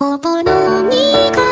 心ぼろに